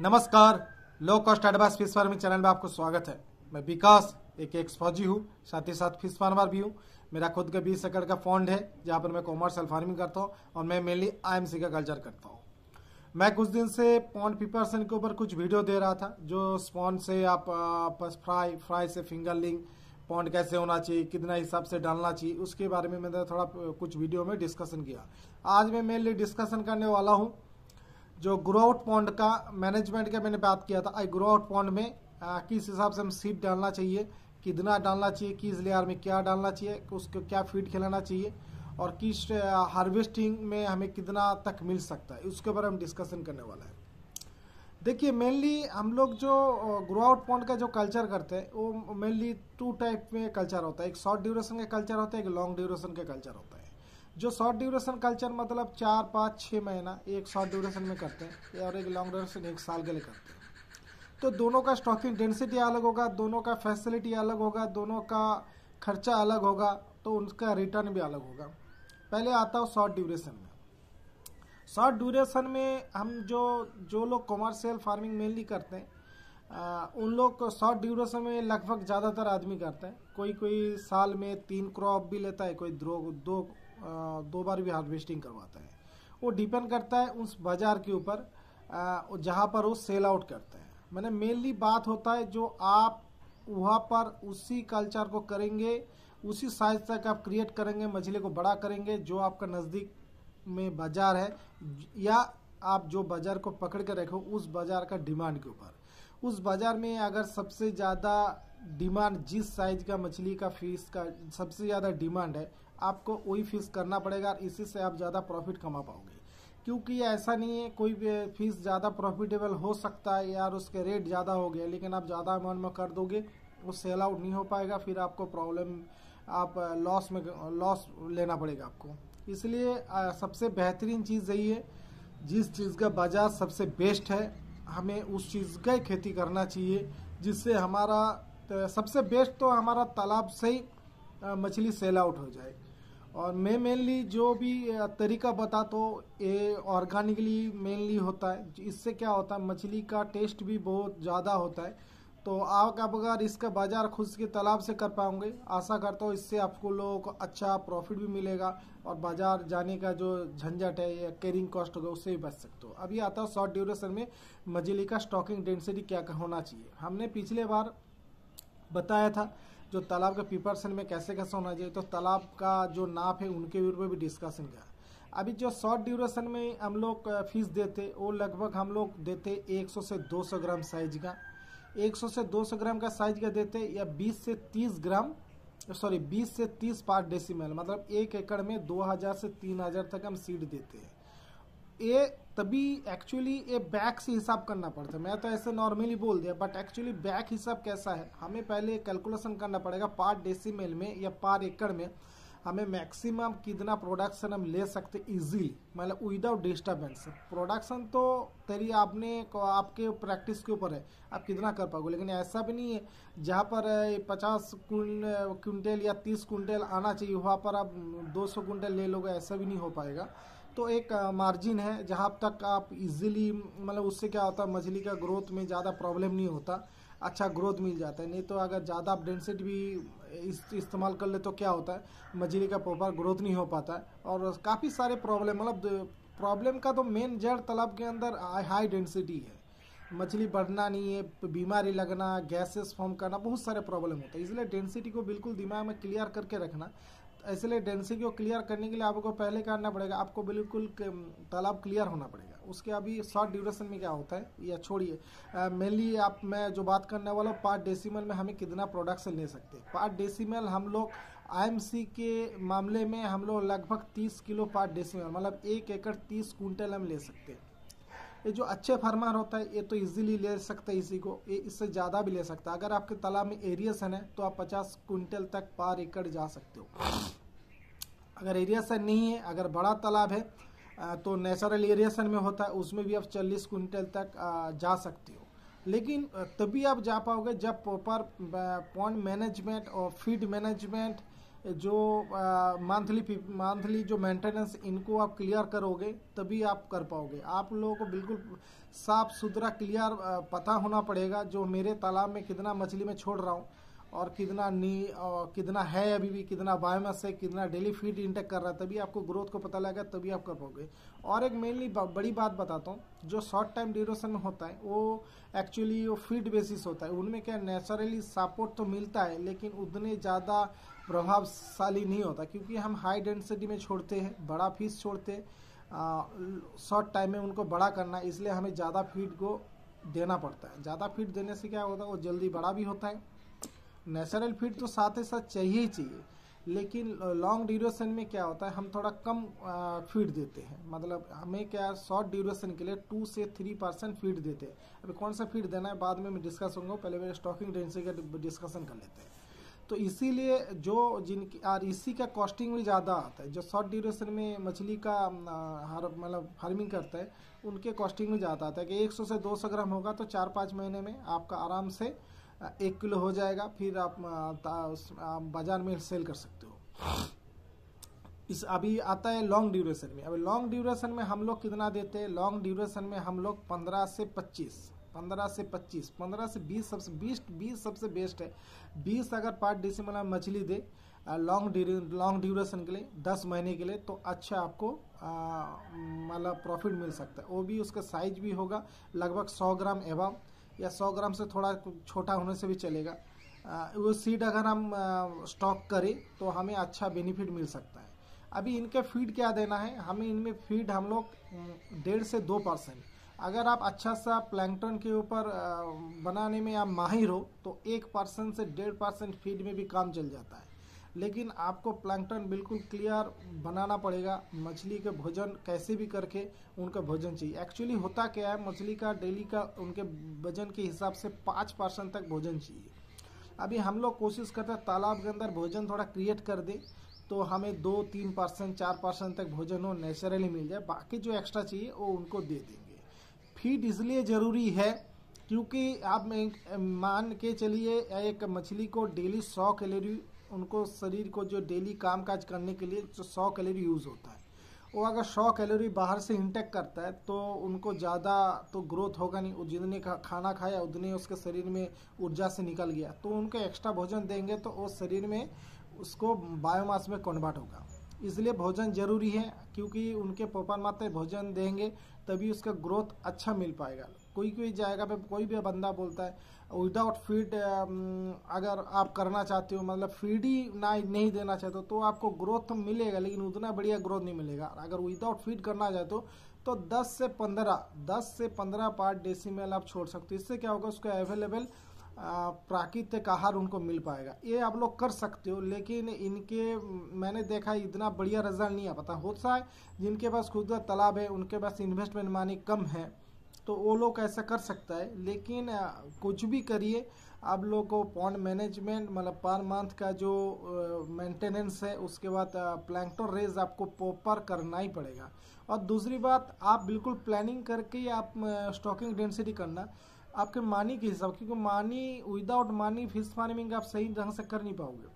नमस्कार, low cost advance fish farming channel में आपको स्वागत है। मैं विकास एक एक्स फौजी हूँ, साथ ही साथ फ़िश फार्मर भी हूँ। मेरा खुद का बीस एकड़ का फॉन्ड है, जहाँ पर मैं कॉमर्शियल फ़ार्मिंग करता हूँ और मैं मेनली आईएमसी का कल्चर करता हूँ। मैं कुछ दिन से पॉन्ड प्रिपरेशन के ऊपर कुछ वीडियो दे रहा था, जो स्पॉन्ड से आप फ्राई फ्राई से फिंगरलिंग पॉन्ड कैसे होना चाहिए, कितना हिसाब से डालना चाहिए, उसके बारे में मैंने थोड़ा, कुछ वीडियो में डिस्कशन किया। आज मैं मेनली डिस्कशन करने वाला हूँ जो ग्रो आउट पॉन्ड का मैनेजमेंट का मैंने बात किया था आई ग्रो आउट पॉन्ड में आ, किस हिसाब से हम सीड डालना चाहिए कितना डालना चाहिए किस लेयर में क्या डालना चाहिए उसको क्या फ़ीड खिलाना चाहिए और किस हार्वेस्टिंग में हमें कितना तक मिल सकता है उसके ऊपर हम डिस्कशन करने वाला है। देखिए मेनली हम लोग जो ग्रो आउट पॉन्ड का जो कल्चर करते हैं वो मेनली टू टाइप में कल्चर होता है एक शॉर्ट ड्यूरेशन का कल्चर होता है एक लॉन्ग ड्यूरेशन का कल्चर होता है। जो शॉर्ट ड्यूरेशन कल्चर मतलब चार पाँच छः महीना एक शॉर्ट ड्यूरेशन में करते हैं और एक लॉन्ग ड्यूरेशन एक साल के लिए करते हैं। तो दोनों का स्टॉकिंग डेंसिटी अलग होगा दोनों का फैसिलिटी अलग होगा दोनों का खर्चा अलग होगा तो उनका रिटर्न भी अलग होगा। पहले आता हो शॉर्ट ड्यूरेशन में। शॉर्ट ड्यूरेशन में हम जो जो लोग कॉमर्शियल फ़ार्मिंग मेनली करते हैं आ, उन लोग शॉर्ट ड्यूरेशन में लगभग ज़्यादातर आदमी करते हैं। कोई कोई साल में तीन क्रॉप भी लेता है कोई दो दो दो बार भी हार्वेस्टिंग करवाता है। वो डिपेंड करता है उस बाज़ार के ऊपर जहाँ पर वो सेल आउट करते हैं। मैंने मेनली बात होता है जो आप वहाँ पर उसी कल्चर को करेंगे, उसी साइज़ तक आप क्रिएट करेंगे, मछली को बड़ा करेंगे, जो आपका नज़दीक में बाज़ार है, या आप जो बाज़ार को पकड़ कर रखो, उस बाज़ार का डिमांड के ऊपर। उस बाज़ार में अगर सबसे ज़्यादा डिमांड जिस साइज़ का मछली का फ़ीस का सबसे ज़्यादा डिमांड है आपको वही फ़ीस करना पड़ेगा और इसी से आप ज़्यादा प्रॉफिट कमा पाओगे। क्योंकि ऐसा नहीं है, कोई भी फ़ीस ज़्यादा प्रॉफिटेबल हो सकता है यार उसके रेट ज़्यादा हो गया, लेकिन आप ज़्यादा अमाउंट में कर दोगे, वो सेल आउट नहीं हो पाएगा, फिर आपको प्रॉब्लम आप लॉस में लॉस लेना पड़ेगा आपको। इसलिए सबसे बेहतरीन चीज़ यही है, जिस चीज़ का बाज़ार सबसे बेस्ट है, हमें उस चीज़ का ही खेती करना चाहिए, जिससे हमारा सबसे बेस्ट तो हमारा तालाब से ही मछली सेल आउट हो जाए। और मैं मेनली जो भी तरीका बता तो ये ऑर्गेनिकली मेनली होता है। इससे क्या होता है, मछली का टेस्ट भी बहुत ज़्यादा होता है। तो आप अगर इसका बाज़ार खुद के तालाब से कर पाओगे, आशा करता हूँ इससे आपको लोगों को अच्छा प्रॉफिट भी मिलेगा और बाज़ार जाने का जो झंझट है या कैरिंग कॉस्ट होगा, उससे भी बच सकते हो। अभी आता है शॉर्ट ड्यूरेशन में, मछली का स्टॉकिंग डेंसिटी क्या होना चाहिए। हमने पिछले बार बताया था जो तालाब के प्रिपरेशन में कैसे कैसे होना चाहिए तो तालाब का जो नाप है उनके ऊपर भी डिस्कशन किया। अभी जो शॉर्ट ड्यूरेशन में हम लोग फ़ीस देते, वो लगभग हम लोग देते 100 से 200 ग्राम साइज़ का। 100 से 200 ग्राम का साइज़ का देते या 20 से 30 ग्राम सॉरी 20 से 30 पार्ट डेसिमल मतलब एक एकड़ में 2000 से 3000 तक हम सीड देते हैं। ये तभी एक्चुअली ये बैक से हिसाब करना पड़ता है। मैं तो ऐसे नॉर्मली बोल दिया बट एक्चुअली बैक हिसाब कैसा है? हमें पहले कैलकुलेशन करना पड़ेगा पार डेसिमल में या पार एकड़ में। हमें मैक्सिमम कितना प्रोडक्शन हम ले सकते इजीली मतलब विदाउट डिस्टर्बेंस प्रोडक्शन तो तेरी आपने आपके प्रैक्टिस के ऊपर है, आप कितना कर पाओगे? लेकिन ऐसा भी नहीं है, जहाँ पर पचास कुंटल या तीस क्विंटल आना चाहिए, वहाँ पर आप दो सौ कुंटल ले लोगे, ऐसा भी नहीं हो पाएगा। तो एक मार्जिन है जहाँ तक आप इजीली मतलब उससे क्या होता है मछली का ग्रोथ में ज़्यादा प्रॉब्लम नहीं होता अच्छा ग्रोथ मिल जाता है। नहीं तो अगर ज़्यादा आप डेंसिटी भी इस, इस्तेमाल कर ले तो क्या होता है मछली का प्रॉपर ग्रोथ नहीं हो पाता है। और काफ़ी सारे प्रॉब्लम मतलब प्रॉब्लम का तो मेन जड़ तालाब के अंदर हाई डेंसिटी है। मछली बढ़ना नहीं है बीमारी लगना गैसेस फॉर्म करना बहुत सारे प्रॉब्लम होते हैं। इसलिए डेंसिटी को बिल्कुल दिमाग में क्लियर करके रखना। इसलिए डेंसिटी को क्लियर करने के लिए आपको पहले करना पड़ेगा? आपको बिल्कुल तालाब क्लियर होना पड़ेगा। उसके अभी शॉर्ट ड्यूरेशन में क्या होता है? या छोड़िए। मेनली आप, मैं जो बात करने वाला हूँ पार्ट डेसिमल में हमें कितना प्रोडक्शन ले सकते हैं? पार्ट डेसिमल हम लोग आईएमसी के मामले में हम लोग लगभग 30 किलो पार्ट डेसिमल मतलब एक एकड़ 30 कुंटल हम ले सकते हैं। ये जो अच्छे फार्मर होता है, ये तो इजीली ले सकते हैं इसी को। ये इससे ज़्यादा भी ले सकता है। अगर आपके तालाब में एरिएसन है तो आप 50 कुंटल तक पार एकड़ जा सकते हो। अगर एरिएसन नहीं है, अगर बड़ा तालाब है तो नेचुरल एरिएसन में होता है, उसमें भी आप 40 कुंटल तक जा सकते हो। लेकिन तभी आप जा पाओगे जब प्रॉपर पॉन्ड मैनेजमेंट और फ़ीड मैनेजमेंट जो मंथली मंथली जो मेंटेनेंस इनको आप क्लियर करोगे, तभी आप कर पाओगे। आप लोगों को बिल्कुल साफ़ सुथरा क्लियर पता होना पड़ेगा, जो मेरे तालाब में कितना मछली में छोड़ रहा हूँ। और कितना नी और कितना है अभी भी, कितना बायोमास है, कितना डेली फ़ीड इंटेक कर रहा है, तभी आपको ग्रोथ को पता लगेगा, तभी आप कर पाओगे। और एक मेनली बड़ी बात बताता हूँ, जो शॉर्ट टाइम ड्यूरेशन में होता है, वो एक्चुअली वो फ़ीड बेसिस होता है। उनमें क्या नेचुरली सपोर्ट तो मिलता है, लेकिन उतने ज़्यादा प्रभावशाली नहीं होता, क्योंकि हम हाई डेंसिटी में छोड़ते हैं, बड़ा फ़ीस छोड़ते शॉर्ट टाइम में उनको बड़ा करना इसलिए हमें ज़्यादा फ़ीड को देना पड़ता है। ज़्यादा फ़ीड देने से क्या होता है, वो जल्दी बड़ा भी होता है नेचुरल फ़ीड तो साथ ही साथ चाहिए ही चाहिए। लेकिन लॉन्ग ड्यूरेशन में क्या होता है, हम थोड़ा कम फ़ीड देते हैं। मतलब हमें क्या शॉर्ट ड्यूरेशन के लिए टू से थ्री परसेंट फ़ीड देते हैं। अभी कौन सा फ़ीड देना है, बाद में मैं डिस्कस होंगे पहले मेरे स्टॉकिंग डेंसिटी का डिस्कशन कर लेते हैं। तो इसीलिए जो जिनकी, और इसी का कॉस्टिंग भी ज़्यादा आता है। जो शॉर्ट ड्यूरेशन में मछली का हर मतलब फ़ार्मिंग करता है, उनके कॉस्टिंग भी ज़्यादा आता है। कि 100 से 200 ग्राम होगा तो चार पाँच महीने में आपका आराम से एक किलो हो जाएगा, फिर आप बाज़ार में सेल कर सकते हो। इस अभी आता है लॉन्ग ड्यूरेशन में। अभी लॉन्ग ड्यूरेशन में हम लोग कितना देते हैं? लॉन्ग ड्यूरेशन में हम लोग पंद्रह से पच्चीस, पंद्रह से पच्चीस, पंद्रह से बीस सबसे, बीस बीस सबसे बेस्ट है। बीस अगर पार्ट डिसमिल मछली दे लॉन्ग लॉन्ग ड्यूरेशन के लिए, दस महीने के लिए तो अच्छा आपको मतलब प्रॉफिट मिल सकता है। वो भी उसका साइज़ भी होगा, लगभग सौ ग्राम एवं या 100 ग्राम से थोड़ा छोटा होने से भी चलेगा। वो सीड अगर हम स्टॉक करें तो हमें अच्छा बेनिफिट मिल सकता है। अभी इनके फ़ीड क्या देना है? हमें इनमें फ़ीड हम लोग डेढ़ से दो परसेंट अगर आप अच्छा सा प्लैंकटन के ऊपर बनाने में आप माहिर हो तो एक परसेंट से डेढ़ परसेंट फ़ीड में भी काम चल जाता है। लेकिन आपको प्लैंकटन बिल्कुल क्लियर बनाना पड़ेगा, मछली के भोजन कैसे भी करके उनका भोजन चाहिए। एक्चुअली होता क्या है, मछली का, डेली का, उनके वज़न के हिसाब से पाँच परसेंट तक भोजन चाहिए। अभी हम लोग कोशिश करते हैं तालाब के अंदर भोजन थोड़ा क्रिएट कर दे तो हमें दो, तीन परसेंट, चार परसेंट तक भोजन हो नेचुरली मिल जाए। बाकी जो एक्स्ट्रा चाहिए, वो उनको दे देंगे। फ़ीड इसलिए ज़रूरी है क्योंकि आप मान के चलिए, एक मछली को डेली सौ कैलोरी उनको शरीर को जो डेली काम काज करने के लिए जो सौ कैलोरी यूज़ होता है। वो अगर सौ कैलोरी बाहर से इंटेक करता है तो उनको ज़्यादा तो ग्रोथ होगा नहीं। जितने का खाना खाया, उतने उसके शरीर में ऊर्जा से निकल गया। तो उनको एक्स्ट्रा भोजन देंगे तो वो शरीर में उसको बायोमास में कन्वर्ट होगा। इसलिए भोजन ज़रूरी है, क्योंकि उनके पोपन माते भोजन देंगे, तभी उसका ग्रोथ अच्छा मिल पाएगा। कोई कोई जाएगा पे कोई भी बंदा बोलता है विदाउट फ़ीड अगर आप करना चाहते हो मतलब फ़ीड ही ना, नहीं देना चाहते हो तो आपको ग्रोथ मिलेगा, लेकिन उतना बढ़िया ग्रोथ नहीं मिलेगा। अगर विदाउट फ़ीड करना चाहते हो तो 10 से 15 10 से 15 पार्ट डेसीमेल आप छोड़ सकते हो। इससे क्या होगा, उसका अवेलेबल प्राकृतिक आहार उनको मिल पाएगा। ये आप लोग कर सकते हो, लेकिन इनके, मैंने देखा इतना बढ़िया रिज़ल्ट नहीं आ पाता। होता है, जिनके पास खुद का तालाब है, उनके पास इन्वेस्टमेंट मानी कम है तो वो लोग ऐसा कर सकता है। लेकिन कुछ भी करिए। आप लोग को पॉन्ड मैनेजमेंट मतलब पर मंथ का जो मेंटेनेंस है, उसके बाद प्लैंकटन रेज आपको प्रॉपर करना ही पड़ेगा। और दूसरी बात, आप बिल्कुल प्लानिंग करके आप स्टॉकिंग डेंसिटी करना। आपके मानी के हिसाब, क्योंकि मानी विदाउट मानी फ़िश फ़ार्मिंग आप सही ढंग से कर नहीं पाओगे।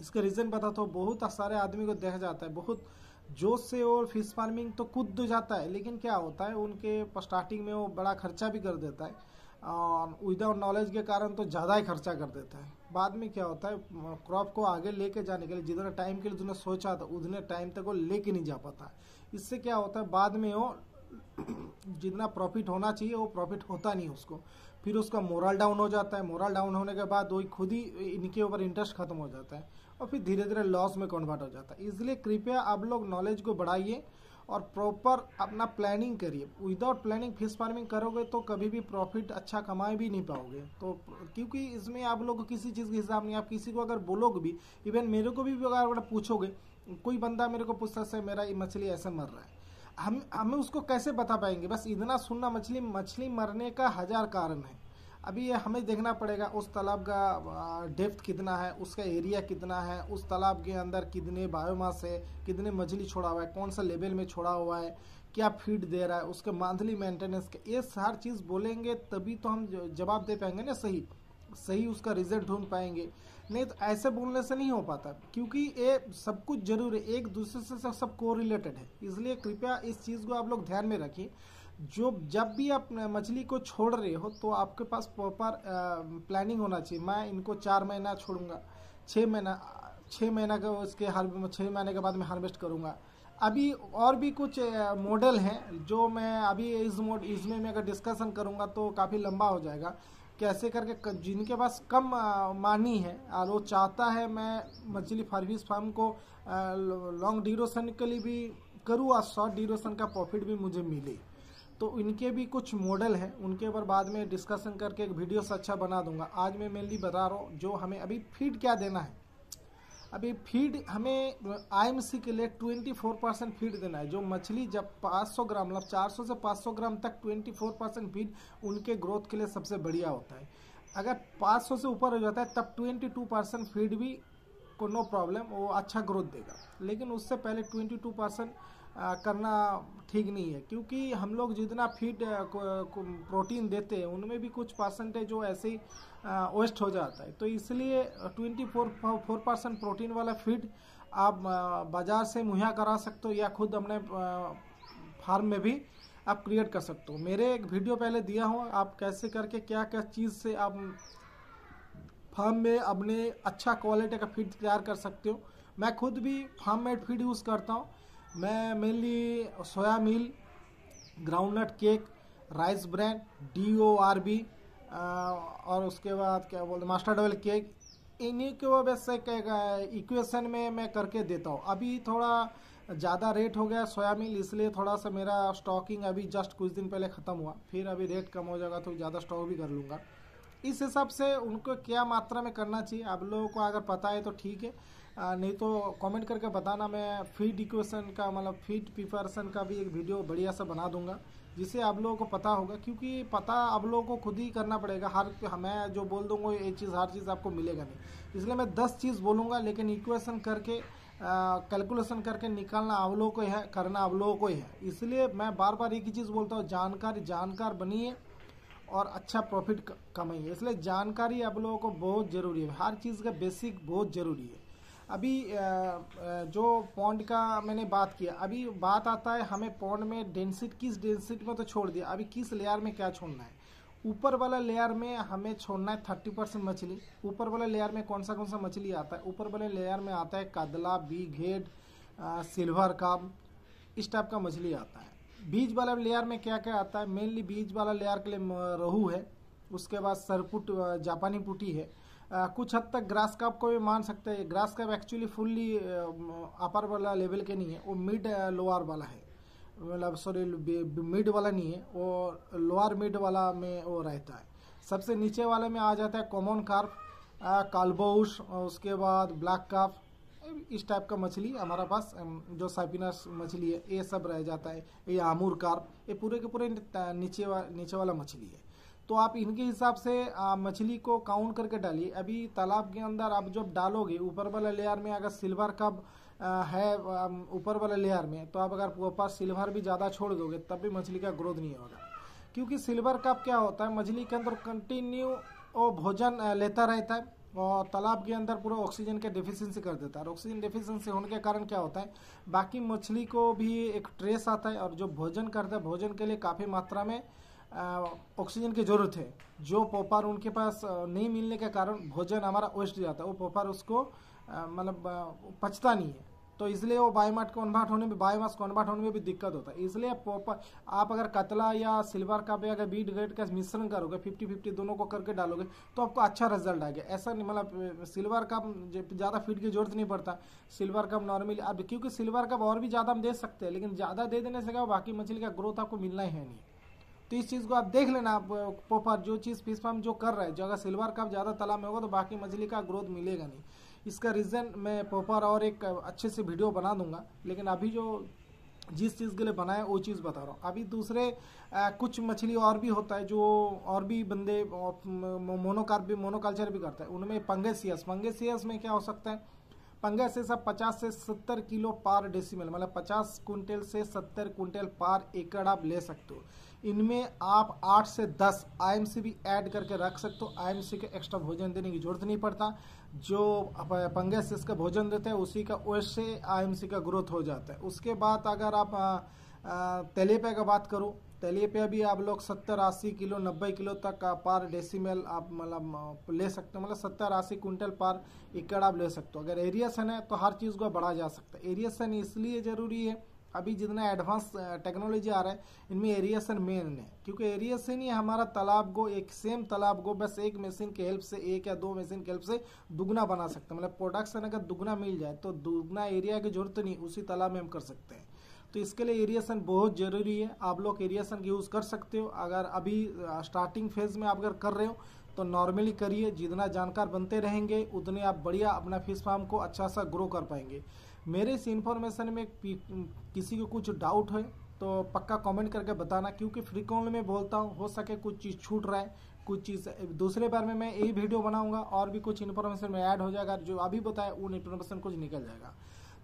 इसका रीज़न बता तो बहुत सारे आदमी को देखा जाता है, बहुत। जोश से और फ़िश फ़ार्मिंग तो कूद जाता है, लेकिन क्या होता है, उनके स्टार्टिंग में वो बड़ा खर्चा भी कर देता है, और विदाउट नॉलेज के कारण तो ज़्यादा ही खर्चा कर देता है। बाद में क्या होता है क्रॉप को आगे लेके जाने के लिए जितने टाइम के लिए उसने सोचा था उतने टाइम तक वो लेके नहीं जा पाता। इससे क्या होता है, बाद में वो जितना प्रॉफिट होना चाहिए, वो प्रॉफिट होता नहीं उसको। फिर उसका मोरल डाउन हो जाता है। मोरल डाउन होने के बाद वही खुद ही इनके ऊपर इंटरेस्ट खत्म हो जाता है। और फिर धीरे धीरे लॉस में कन्वर्ट हो जाता है। इसलिए कृपया आप लोग नॉलेज को बढ़ाइए और प्रॉपर अपना प्लानिंग करिए। विदाउट प्लानिंग फ़िश फ़ार्मिंग करोगे तो कभी भी प्रॉफिट अच्छा कमाए भी नहीं पाओगे। तो क्योंकि इसमें आप लोग किसी चीज़ का हिसाब नहीं, आप किसी को अगर बोलोगे भी इवन मेरे को भी अगर पूछोगे, कोई बंदा मेरे को पूछता से मेरा ये मछली ऐसे मर रहा है। हम, हमें उसको कैसे बता पाएँगे? बस इतना सुनना मछली मछली मरने का हज़ार कारण है। अभी ये हमें देखना पड़ेगा उस तालाब का डेप्थ कितना है उसका एरिया कितना है उस तालाब के अंदर कितने बायोमास है कितने मछली छोड़ा हुआ है कौन सा लेवल में छोड़ा हुआ है क्या फ़ीड दे रहा है उसके मंथली मेंटेनेंस के ये हर चीज़ बोलेंगे तभी तो हम जवाब दे पाएँगे ना सही। सही उसका रिज़ल्ट ढूंढ पाएँगे। नहीं तो ऐसे बोलने से नहीं हो पाता क्योंकि ये सब कुछ ज़रूर है एक दूसरे से सब, सबको रिलेटेड है। इसलिए कृपया इस चीज़ को आप लोग ध्यान में रखिए। जो जब भी आप मछली को छोड़ रहे हो तो आपके पास प्रॉपर प्लानिंग होना चाहिए। मैं इनको चार महीना छोड़ूँगा छः महीना छः महीना का उसके हार छः महीने के बाद मैं हार्वेस्ट करूँगा। अभी और भी कुछ मॉडल हैं, जो मैं अभी इस मोड इसमें मैं अगर डिस्कशन करूँगा तो काफ़ी लंबा हो जाएगा। कैसे करके जिनके पास कम मानी है, और वो चाहता है मैं मछली फार्मिस फार्म को लॉन्ग ड्यूरेशन के लिए भी करूँ, और शॉर्ट ड्यूरेशन का प्रॉफिट भी मुझे मिले। तो इनके भी कुछ मॉडल हैं, उनके ऊपर बाद में डिस्कशन करके एक वीडियो से अच्छा बना दूँगा। आज मैं मेनली बता रहा हूँ जो हमें अभी फ़ीड क्या देना है। अभी फ़ीड हमें आईएमसी के लिए 24 परसेंट फ़ीड देना है। जो मछली जब 500 ग्राम मतलब 400 से 500 ग्राम तक 24 परसेंट फ़ीड उनके ग्रोथ के लिए सबसे बढ़िया होता है। अगर 500 से ऊपर हो जाता है, तब 22 परसेंट फ़ीड भी को नो प्रॉब्लम वो अच्छा ग्रोथ देगा। लेकिन उससे पहले 22 परसेंट करना ठीक नहीं है। क्योंकि हम लोग जितना फ़ीड प्रोटीन देते हैं, उनमें भी कुछ परसेंटेज जो ऐसे ही वेस्ट हो जाता है। तो इसलिए 24 फोर फोर परसेंट प्रोटीन वाला फ़ीड आप बाज़ार से मुहैया करा सकते हो या खुद अपने फार्म में भी आप क्रिएट कर सकते हो। मेरे एक वीडियो पहले दिया हूँ आप कैसे करके क्या क्या चीज़ से आप फार्म में अपने अच्छा क्वालिटी का फ़ीड तैयार कर सकते हो। मैं खुद भी फार्म मेड फ़ीड यूज़ करता हूँ। मैं mainly soya meal groundnut cake rice bran D O R B और उसके बाद क्या बोलते मास्टर्ड ऑयल केक इन्हीं के वजह से इक्वेशन में मैं करके देता हूँ। अभी थोड़ा ज़्यादा रेट हो गया सोया मिल इसलिए थोड़ा सा मेरा स्टॉकिंग अभी जस्ट कुछ दिन पहले ख़त्म हुआ। फिर अभी रेट कम हो जाएगा तो ज़्यादा स्टॉक भी कर लूँगा। इस हिसाब से उनको क्या मात्रा में करना चाहिए? आप लोगों को अगर पता है तो ठीक है। नहीं तो कमेंट करके बताना। मैं फ़ीड इक्वेशन का मतलब फ़ीड प्रिपरेशन का भी एक वीडियो बढ़िया सा बना दूँगा, जिससे आप लोगों को पता होगा। क्योंकि पता आप लोगों को खुद ही करना पड़ेगा। हर, मैं जो बोल दूँगा ये चीज़, हर चीज़ आपको मिलेगा नहीं। इसलिए मैं दस चीज़ बोलूँगा, लेकिन इक्वेशन करके कैलकुलेशन करके निकालना आप लोगों को है, करना आप लोगों को ही है। इसलिए मैं बार बार एक ही चीज़ बोलता हूँ, जानकारी, जानकार बनिए। और अच्छा प्रॉफिट कमाइए। इसलिए जानकारी आप लोगों को बहुत ज़रूरी है। हर चीज़ का बेसिक बहुत ज़रूरी है। अभी जो पॉन्ड का मैंने बात किया, अभी बात आता है हमें पॉन्ड में डेंसिट किस डेंसिट में तो छोड़ दिया। अभी किस लेयर में क्या छोड़ना है? ऊपर वाला लेयर में हमें छोड़ना है थर्टी परसेंट मछली। ऊपर वाले लेयर में कौन सा कौन सा मछली आता है? ऊपर वाले लेयर में आता है कदला बी घेड सिल्वर काब इस टाइप का मछली आता है। बीज वाला लेयर में क्या क्या आता है? मेनली बीज वाला लेयर के लिए रहू है उसके बाद सरपुट जापानी पुटी है। आ, कुछ हद तक ग्रास कप को भी मान सकते हैं। Grass carp actually fully upper वाला लेवल के नहीं है वो मिड लोअर वाला है। मतलब सॉरी मिड वाला नहीं है वो लोअर मिड वाला में वो रहता है। सबसे नीचे वाले में आ जाता है कॉमन कार्प कालबोश उसके बाद ब्लैक काफ इस टाइप का मछली हमारा पास जो साइपिनस मछली है ये सब रह जाता है। ये आमूर कार्प ये पूरे के पूरे नीचे वा, नीचे वाला मछली है। तो आप इनके हिसाब से मछली को काउंट करके डालिए। अभी तालाब के अंदर आप जब डालोगे ऊपर वाला लेयर में अगर सिल्वर कब है ऊपर वाला लेयर में तो आप अगर ऊपर सिल्वर भी ज़्यादा छोड़ दोगे तब भी मछली का ग्रोथ नहीं होगा। क्योंकि सिल्वर कप क्या होता है मछली के अंदर कंटिन्यू वो भोजन लेता रहता है। और तालाब के अंदर पूरा ऑक्सीजन के डिफिशेंसी कर देता है। और ऑक्सीजन डिफिशेंसी होने के कारण क्या होता है? बाकी मछली को भी एक ट्रेस आता है और जो भोजन करता है, भोजन के लिए काफ़ी मात्रा में ऑक्सीजन की ज़रूरत है। जो पोपार उनके पास नहीं मिलने के कारण भोजन हमारा वेस्ट जाता है। वो पोपार उसको मतलब पचता नहीं है। तो इसलिए वो बायोमाट कन्वर्ट होने में बायोमास कन्वर्ट होने में भी दिक्कत होता है। इसलिए आप अगर कतला या सिल्वर का भी अगर बीट ग्रेड का मिश्रण करोगे फिफ्टी फिफ्टी दोनों को करके डालोगे तो आपको अच्छा रिज़ल्ट आएगा। ऐसा नहीं मतलब सिल्वर का ज़्यादा फ़ीड की ज़रूरत नहीं पड़ता, सिल्वर कप नॉर्मली अब क्योंकि सिल्वर कप और भी ज़्यादा हम दे सकते हैं, लेकिन ज़्यादा दे देने से क्या बाकी मछली का ग्रोथ आपको मिलना ही है नहीं। तो इस चीज़ को आप देख लेना आप पोपर जो चीज़ फ़िश फार्म जो कर रहा है जो अगर सिल्वर कप ज़्यादा तालाब में होगा तो बाकी मछली का ग्रोथ मिलेगा नहीं। इसका रीज़न मैं पोपर और एक अच्छे से वीडियो बना दूँगा लेकिन अभी जो जिस चीज़ के लिए बनाया वो चीज़ बता रहा हूँ। अभी दूसरे आ, कुछ मछली और भी होता है जो और भी बंदे मोनोकार भी मोनोकल्चर भी करता है। उनमें पंगेसियस पंगेसियस में क्या हो सकता है? पंगेसियस आप पचास से सत्तर किलो पार डेसिमल मतलब पचास कुंटल से सत्तर कुंटल पार एकड़ आप ले सकते हो। इनमें आप आठ से दस आईएमसी भी ऐड करके रख सकते हो। आईएमसी के एक्स्ट्रा भोजन देने की ज़रूरत नहीं पड़ता। जो पंगस इसका भोजन देते हैं, उसी का वैसे आईएमसी का ग्रोथ हो जाता है। उसके बाद अगर आप तेलेपे का बात करूँ तेलिए भी आप लोग सत्तर, अस्सी किलो, नब्बे किलो तक पार डेसिमल आप मतलब ले सकते हो। मतलब सत्तर, अस्सी कुंटल पार एकड़ आप ले सकते हो। अगर एरिएशन है तो हर चीज़ को बढ़ा जा सकता है। एरिएशन इसलिए ज़रूरी है अभी जितना एडवांस टेक्नोलॉजी आ रहा है, इनमें एरिएशन मेन है क्योंकि एरिएशन ही हमारा तालाब को, एक सेम तालाब को, बस एक मशीन के हेल्प से, एक या दो मशीन के हेल्प से दुगना बना सकते हैं। मतलब प्रोडक्शन अगर दुगना मिल जाए तो दुगना एरिया की ज़रूरत नहीं, उसी तालाब में हम कर सकते हैं। तो इसके लिए एरिएशन बहुत ज़रूरी है। आप लोग एरिएशन यूज़ कर सकते हो। अगर अभी स्टार्टिंग फ़ेज़ में आप अगर कर रहे हो तो नॉर्मली करिए। जितना जानकार बनते रहेंगे, उतने आप बढ़िया अपना फ़िश फार्म को अच्छा सा ग्रो कर पाएँगे। मेरे इस इन्फॉर्मेशन में किसी को कुछ डाउट है तो पक्का कमेंट करके बताना, क्योंकि फ्रीक्वेंटली में बोलता हूँ, हो सके कुछ चीज़ छूट रहा है, कुछ चीज़, दूसरे बार में मैं यही वीडियो बनाऊँगा, और भी कुछ इन्फॉर्मेशन में ऐड हो जाएगा, जो अभी बताया, उन इन्फॉर्मेशन कुछ निकल जाएगा।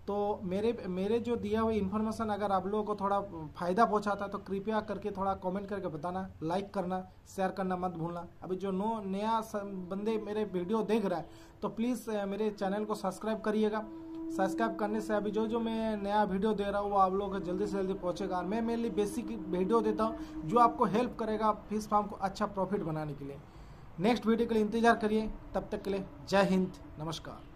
तो मेरे मेरे जो दिया हुआ इन्फॉर्मेशन अगर आप लोगों को थोड़ा फ़ायदा पहुंचाता है तो कृपया करके थोड़ा कमेंट करके बताना लाइक करना शेयर करना मत भूलना। अभी जो नो, नया बंदे मेरे वीडियो देख रहा है तो प्लीज़ मेरे चैनल को सब्सक्राइब करिएगा। सब्सक्राइब करने से अभी जो जो मैं नया वीडियो दे रहा हूँ, वो आप लोगों को जल्दी से जल्दी पहुँचेगा। मैं मेनली बेसिक वीडियो देता हूँ, जो आपको हेल्प करेगा फ़िश फार्म को अच्छा प्रॉफिट बनाने के लिए। नेक्स्ट वीडियो के लिए इंतज़ार करिए। तब तक के लिए जय हिंद, नमस्कार।